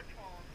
smartphone